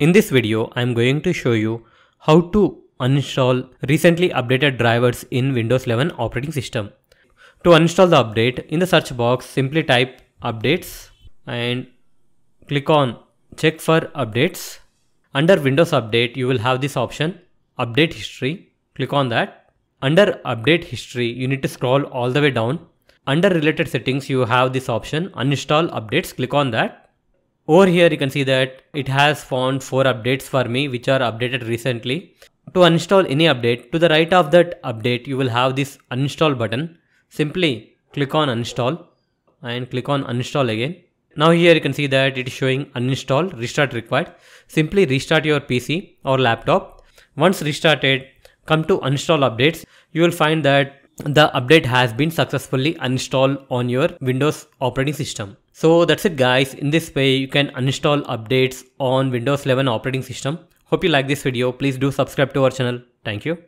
In this video, I am going to show you how to uninstall recently updated drivers in Windows 11 operating system. To uninstall the update, in the search box, simply type updates and click on check for updates. Under Windows Update, you will have this option update history. Click on that. Under update history, you need to scroll all the way down. Under related settings, you have this option uninstall updates. Click on that over here you can see that it has found four updates for me which are updated recently. To uninstall any update, to the right of that update you will have this uninstall button. Simply click on uninstall and click on uninstall again. Now here you can see that it is showing uninstall, restart required. Simply restart your PC or laptop. Once restarted, come to uninstall updates. You will find that the update has been successfully uninstalled on your Windows operating system. So that's it guys. In this way you can uninstall updates on Windows 11 operating system. Hope you like this video. Please do subscribe to our channel. Thank you.